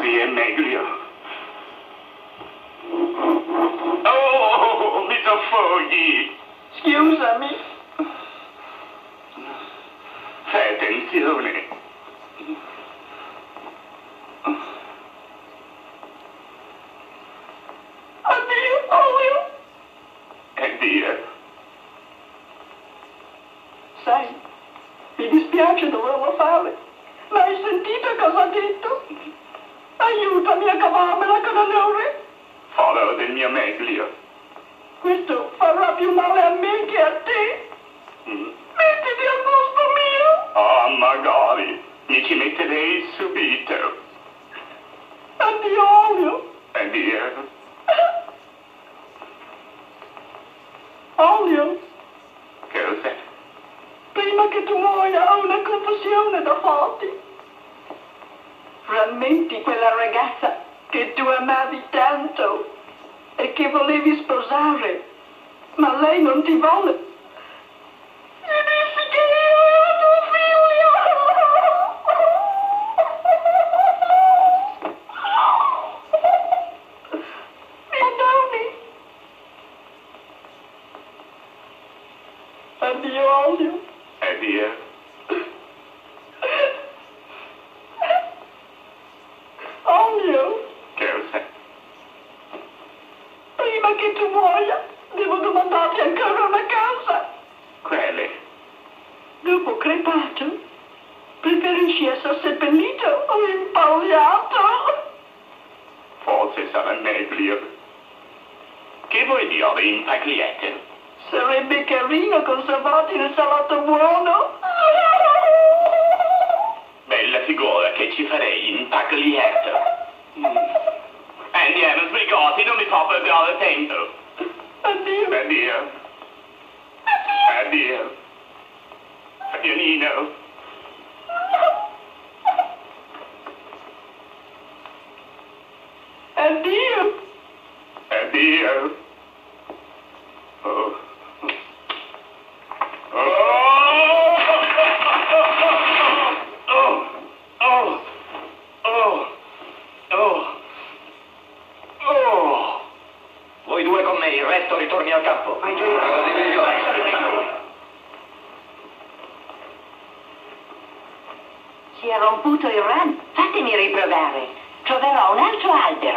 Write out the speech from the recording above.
Sì, è meglio. Oh, mi soffoghi! Scusami. Fai attenzione. Addio, Olio. Addio. Sai, mi dispiace doverlo fare, ma hai sentito cosa ha detto? Aiutami a cavarmela con onore. Farò del mio meglio. Questo farà più male a me che a te. Mm. Mettiti al posto mio. Ah, magari. Mi ci metterei subito. Addio, Olio. Addio. Olio, Cosa? prima che tu muoia ho una confessione da farti. Rammenti quella ragazza che tu amavi tanto e che volevi sposare, ma lei non ti volle. Gli dissi che io ero tuo figlio. Mi perdoni? Addio, Olio. Addio. Olio, Cosa? prima che tu muoia, devo domandarti ancora una cosa. Quale? Dopo crepato, preferisci essere seppellito o impagliato? Forse sarà meglio. Che vuoi dire, impagliato? Sarebbe carino conservarti nel salotto buono. Bella figura che ci farei, impagliato. Mm. Andiamo, sbrigati, non mi fa perdere tempo. Addio. Addio. Addio. Addio, Nino. Addio. Addio. Con me, il resto ritorni al campo. Si è romputo il ramo? Fatemi riprovare. Troverò un altro albero.